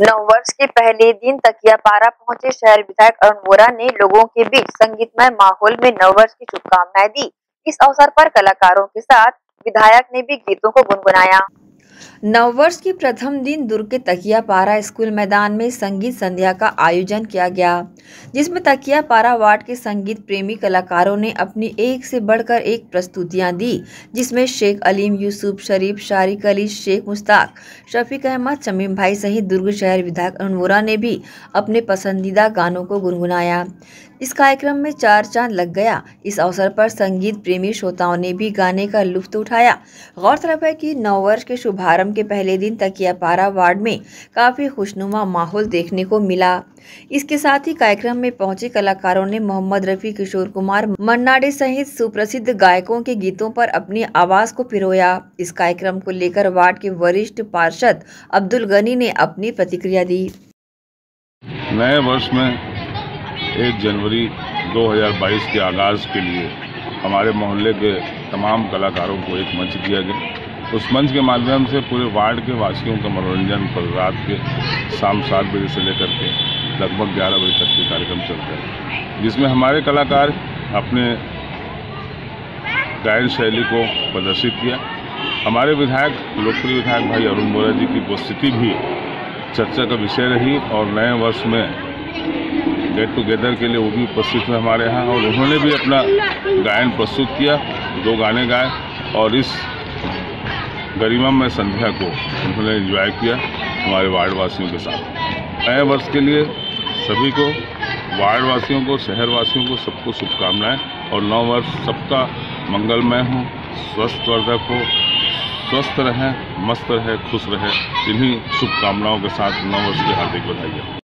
नव वर्ष के पहले दिन तकिया पारा पहुँचे शहर विधायक अरुण वोरा ने लोगों के बीच संगीतमय माहौल में नव वर्ष की शुभकामनाएँ दी। इस अवसर पर कलाकारों के साथ विधायक ने भी गीतों को गुनगुनाया। नववर्ष के प्रथम दिन दुर्ग के तकिया पारा स्कूल मैदान में संगीत संध्या का आयोजन किया गया। जिसमें तकिया पारा वार्ड के संगीत प्रेमी कलाकारों ने अपनी एक से बढ़कर एक प्रस्तुतियाँ दी, जिसमें शेख अलीम, यूसुफ शरीफ, शारिक अली, शेख मुश्ताक, शफीक अहमद, शमीम भाई सहित दुर्ग शहर विधायक अनवोरा ने भी अपने पसंदीदा गानों को गुनगुनाया। इस कार्यक्रम में चार चाँद लग गया। इस अवसर पर संगीत प्रेमी श्रोताओं ने भी गाने का लुफ्त उठाया। गौरतलब है कि नववर्ष के शुभारंभ के पहले दिन तकियापारा वार्ड में काफ़ी खुशनुमा माहौल देखने को मिला। इसके साथ ही में पहुँचे कलाकारों ने मोहम्मद रफ़ी, किशोर कुमार, मन्नाडे सहित सुप्रसिद्ध गायकों के गीतों पर अपनी आवाज़ को पिरोया। इस कार्यक्रम को लेकर वार्ड के वरिष्ठ पार्षद अब्दुल गनी ने अपनी प्रतिक्रिया दी। नए वर्ष में एक जनवरी 2022 के आगाज़ के लिए हमारे मोहल्ले के तमाम कलाकारों को एक मंच दिया गया। उस मंच के माध्यम से पूरे वार्ड के वासियों का मनोरंजन पर रात के शाम सात बजे से लेकर के लगभग ग्यारह बजे तक के कार्यक्रम चलते हैं, जिसमें हमारे कलाकार अपने गायन शैली को प्रदर्शित किया। हमारे विधायक, लोकप्रिय विधायक भाई अरुण बोरा जी की उपस्थिति भी चर्चा का विषय रही और नए वर्ष में गेट टुगेदर के लिए वो भी उपस्थित हुए हमारे यहाँ और उन्होंने भी अपना गायन प्रस्तुत किया, दो गाने गाए और इस गरिमा में संध्या को उन्होंने एंजॉय किया हमारे वार्डवासियों के साथ। नए वर्ष के लिए सभी को वार्ड वासियों को शहर वासियों को सबको शुभकामनाएँ। और नौ वर्ष सबका मंगलमय हो, स्वस्थ वर्धक हो स्वस्थ रहें, मस्त रहे, खुश रहे। इन्हीं शुभकामनाओं के साथ नौ वर्ष की हार्दिक बधाई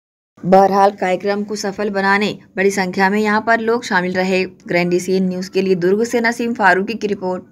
बहरहाल, कार्यक्रम को सफल बनाने, बड़ी संख्या में यहाँ पर लोग शामिल रहे। ग्रैंड न्यूज़ के लिए दुर्ग से नसीम फारूकी की रिपोर्ट।